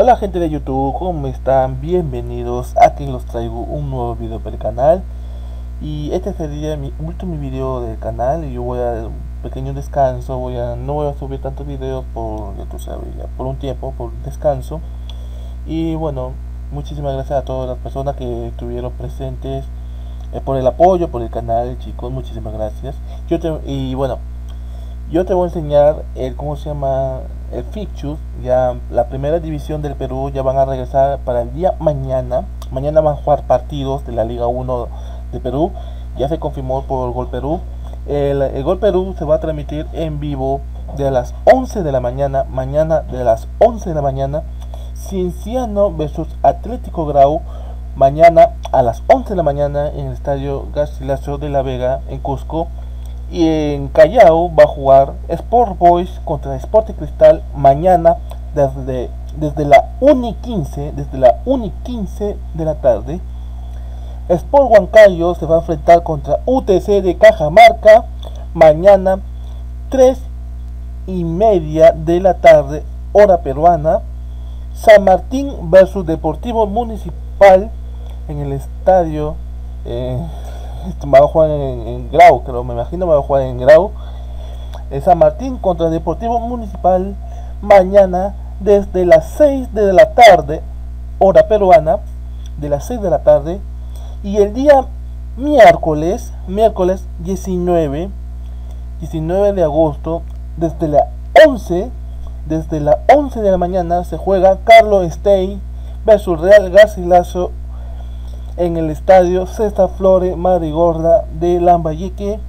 Hola gente de YouTube, ¿cómo están? Bienvenidos, aquí los traigo un nuevo video para el canal Y este sería mi último video del canal y yo voy a un pequeño descanso voy a, No voy a subir tantos videos por, por un tiempo, por descanso Y bueno, muchísimas gracias a todas las personas que estuvieron presentes eh, Por el apoyo, por el canal chicos, muchísimas gracias yo Y bueno, yo te voy a enseñar el, ¿cómo se llama? El fixture, ya la primera división del Perú ya van a regresar para el día mañana. Mañana van a jugar partidos de la Liga 1 de Perú. Ya se confirmó por Gol Perú. El, Gol Perú se va a transmitir en vivo de las 11 de la mañana. Mañana de las 11 de la mañana. Cienciano versus Atlético Grau. Mañana a las 11 de la mañana en el estadio Garcilaso de la Vega en Cusco. Y en Callao va a jugar Sport Boys contra Sport Cristal mañana desde, desde la 1 y 15, desde la 1 y 15 de la tarde. Sport Huancayo se va a enfrentar contra UTC de Cajamarca mañana 3 y media de la tarde, hora peruana. San Martín versus Deportivo Municipal en el estadio. Eh, va a jugar en, Grau, creo, me imagino va a jugar en Grau. San Martín contra Deportivo Municipal mañana desde las 6 de la tarde, hora peruana, de las 6 de la tarde. Y el día miércoles, miércoles 19, 19 de agosto, desde la 11, desde la 11 de la mañana se juega Carlos Stey versus Real Garcilaso en el estadio César Flores Marigorda de Lambayeque,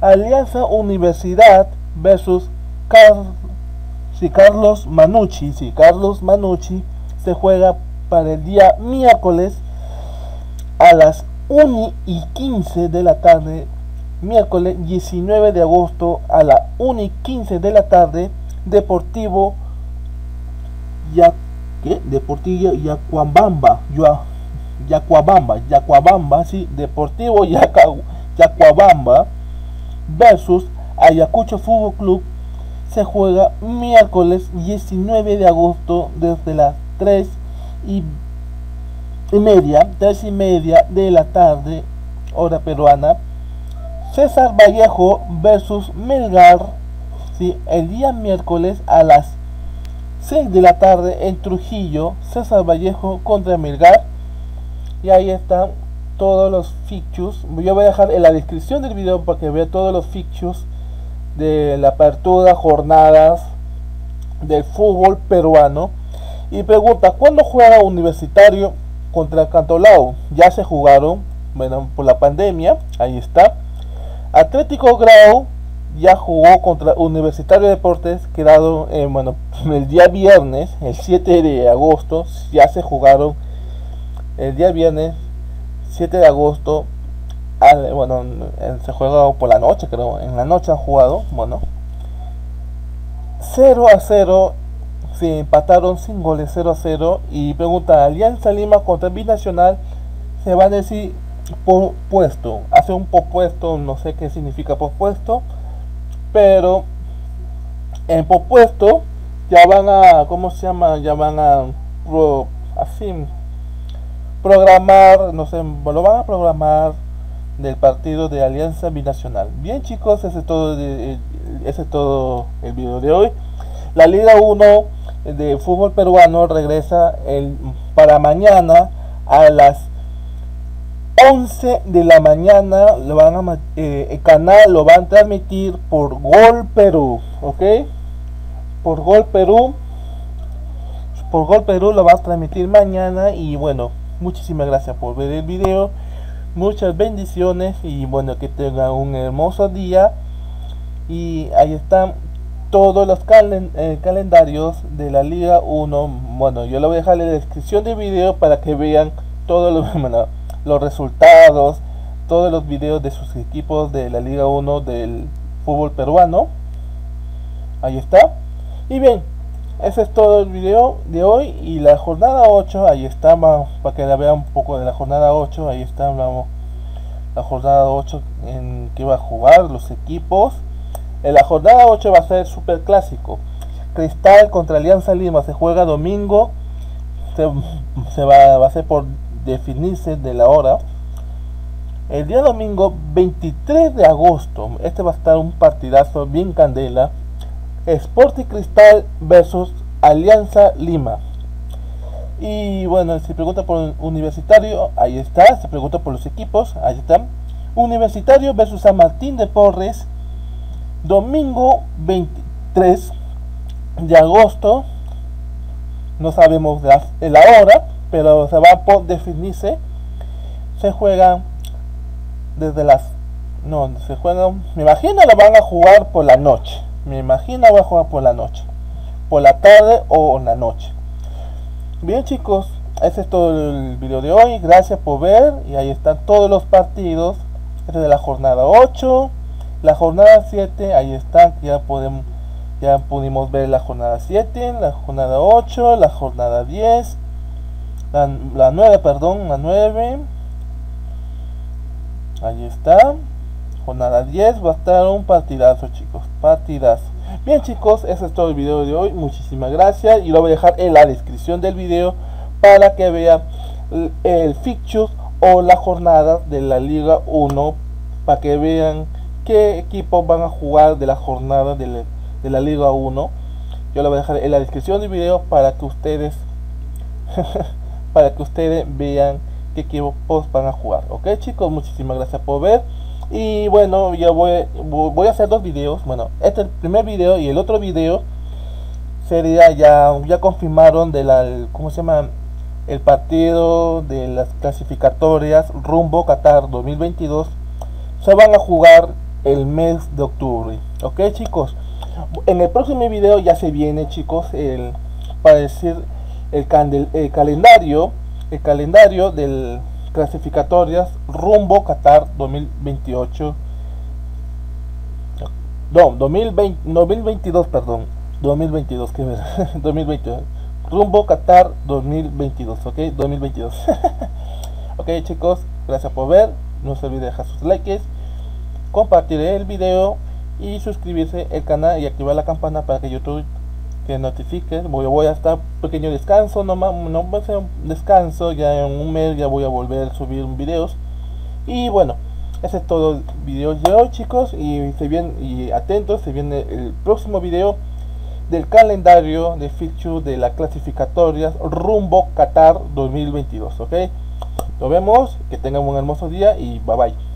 Alianza Universidad versus Carlos Manucci. Si Carlos Manucci se juega para el día miércoles a las 1 y 15 de la tarde, miércoles 19 de agosto a las 1 y 15 de la tarde, Deportivo ya ¿qué? Deportivo Yacuambamba, Yacuabamba, Yacuabamba, sí, Deportivo Yacuabamba versus Ayacucho Fútbol Club. Se juega miércoles 19 de agosto desde las 3 y, media, 3 y media de la tarde, hora peruana. César Vallejo versus Melgar, sí, el día miércoles a las 6 de la tarde en Trujillo, César Vallejo contra Melgar y ahí están todos los features yo voy a dejar en la descripción del video para que vea todos los features de la apertura jornadas del fútbol peruano. Y pregunta ¿cuándo juega Universitario contra Cantolao? ya se jugaron bueno por la pandemia ahí está. Atlético Grau ya jugó contra Universitario Deportes quedado en, bueno el día viernes el 7 de agosto ya se jugaron el día viernes 7 de agosto, bueno, se juega por la noche, creo, en la noche han jugado, bueno, 0 a 0, se empataron sin goles 0 a 0 y pregunta, Alianza Lima contra Binacional, se va a decir puesto, hace un popuesto, no sé qué significa popuesto, pero en popuesto ya van a, ¿cómo se llama? Ya van a, así, programar, no sé, lo van a programar del partido de Alianza Binacional. Bien chicos, ese es todo, ese es todo el video de hoy. La Liga 1 de fútbol peruano regresa el, para mañana a las 11 de la mañana. Lo van a, eh, el canal lo van a transmitir por Gol Perú, ¿ok? Por Gol Perú. Por Gol Perú lo vas a transmitir mañana y bueno, Muchísimas gracias por ver el video. Muchas bendiciones y bueno, que tengan un hermoso día. Y ahí están todos los eh, calendarios de la Liga 1. Bueno, yo lo voy a dejar en la descripción del video para que vean todos los, los resultados, todos los videos de sus equipos de la Liga 1 del fútbol peruano. Ahí está. Y bien, ese es todo el video de hoy y la jornada 8, ahí está, para que la vean un poco de la jornada 8, ahí está, vamos, la jornada 8 en que va a jugar los equipos. En la jornada 8 va a ser super clásico. Cristal contra Alianza Lima se juega domingo se, va, va a ser por definirse de la hora. El día domingo 23 de agosto, este va a estar un partidazo bien candela. Sporting Cristal versus Alianza Lima. Y bueno, se pregunta por Universitario, ahí está. Se pregunta por los equipos, ahí están. Universitario versus San Martín de Porres. Domingo 23 de agosto. No sabemos la, hora, pero se va por definirse. Se juegan desde las... No, se juegan... Me imagino lo van a jugar por la noche. Me imagino a jugar por la noche. Por la tarde o en la noche. Bien chicos, ese es todo el video de hoy. Gracias por ver. Y ahí están todos los partidos. Este es de la jornada 8. La jornada 7, ahí está. Ya podemos ya pudimos ver la jornada 7, la jornada 8, la jornada 10, la, la 9, perdón, la 9. Ahí está. Jornada 10 va a estar un partidazo, chicos. Partidazo. Bien, chicos, ese es todo el video de hoy. Muchísimas gracias. Y lo voy a dejar en la descripción del video para que vean el fixture o la jornada de la Liga 1. Para que vean qué equipos van a jugar de la jornada de la, de la Liga 1. Yo lo voy a dejar en la descripción del video para que ustedes para que ustedes vean qué equipos van a jugar. Ok chicos, muchísimas gracias por ver. Y bueno, ya voy, voy a hacer dos videos. Bueno, este es el primer video y el otro video sería ya, ya confirmaron de la, ¿cómo se llama? El partido de las clasificatorias rumbo Qatar 2022 se van a jugar el mes de octubre. Ok chicos, en el próximo video ya se viene chicos el, para decir el, el calendario el calendario del clasificatorias rumbo Qatar 2028 no 2020, 2022 perdón. 2022 que ver 2022 rumbo Qatar 2022 ok 2022 ok chicos gracias por ver. No se olviden dejar sus likes compartir el video y suscribirse al canal y activar la campana para que YouTube que notifique. Voy, voy a estar pequeño descanso, no, no va a ser un descanso, ya en un mes ya voy a volver a subir videos. Y bueno, ese es todo el video de hoy chicos y se bien y atentos, se viene el próximo video del calendario de feature de la clasificatorias rumbo Qatar 2022, ok. Nos vemos, que tengan un hermoso día y bye bye.